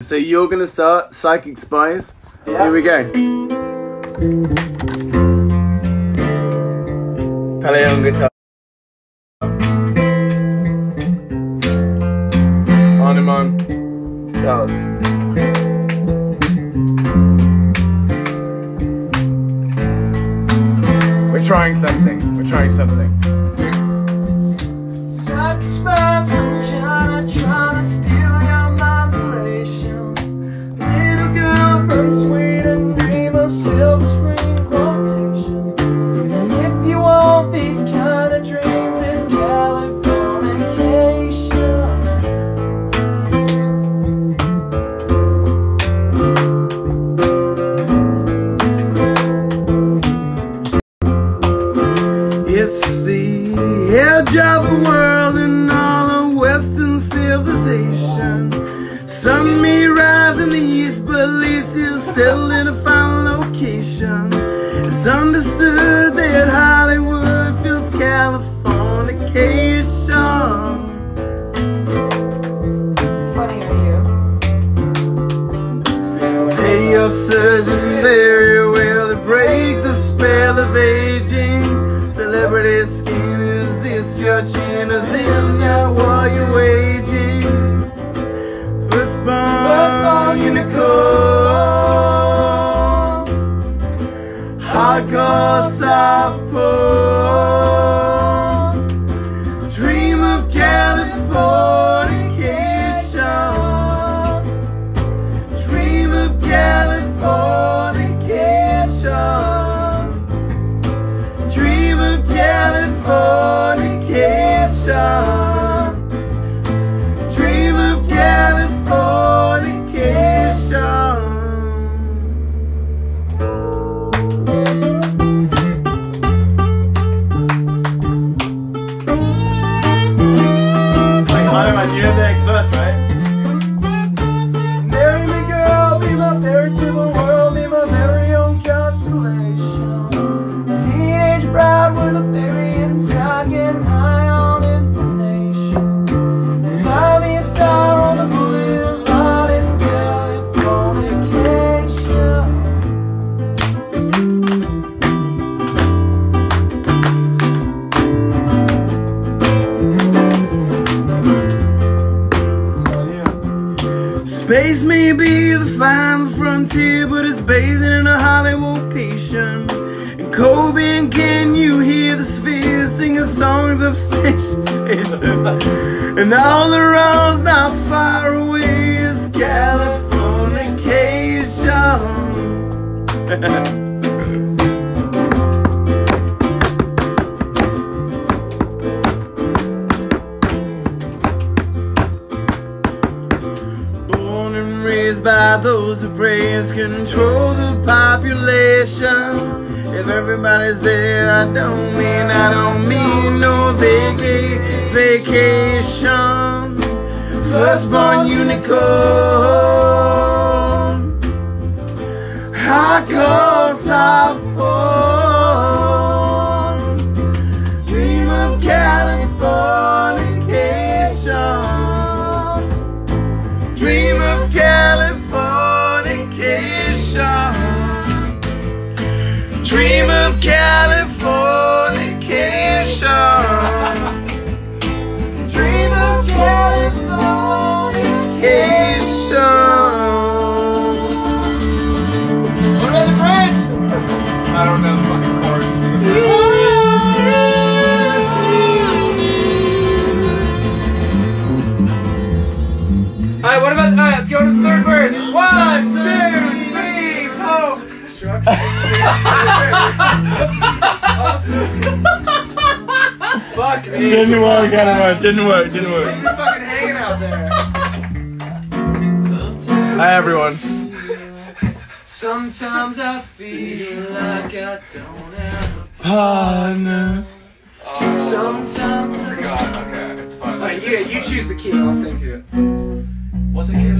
So you're gonna start Psychic Spies. Yeah. Here we go. Play on guitar. On. Charles. We're trying something. We're trying something. Settle in a final location. It's understood that Hollywood feels Californication. funny are you? Pay your surgeon very well to break the spell of aging. Celebrity skin, is this your chin? Is this not what waging? You the next be the final frontier, but it's bathed in a Hollywood patient. And Kobe and can you hear the sphere singing songs of station station? And all the roads not far away is Californication. those who control the population. If everybody's there, I don't mean, I don't mean no vaca- vacation. Firstborn unicorn. Alright, what about alright, let's go to the third verse. One, two, three, four. Fuck me. Didn't work anyway. Didn't work. Didn't work. You're fucking hanging out there. Hi everyone. Sometimes I feel like I don't have a Partner. Sometimes I God, okay, it's fine. Alright, yeah, you choose the key and I'll sing to it. What's the key?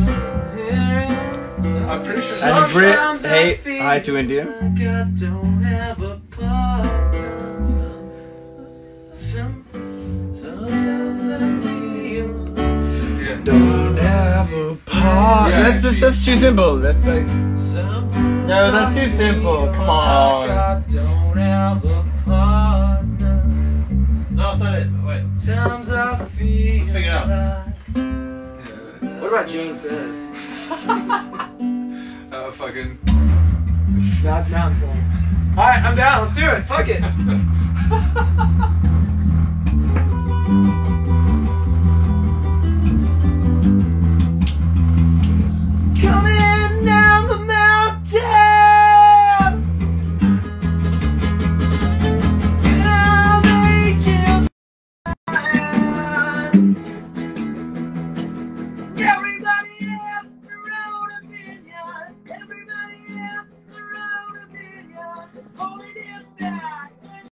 I'm pretty sure. And Brit, hey, hi to India. like I don't have a partner. Some, sometimes I feel Yeah. don't have a partner. Yeah, that's, that's, that's too simple. That's like, no, that's too simple. Come on. I don't have a partner. No, it's not it. Wait. Times I feel Let's figure it out. Like- What about Jane Says? Uh, fucking. That's Mountain Song. Alright, I'm down. Let's do it. Fuck it.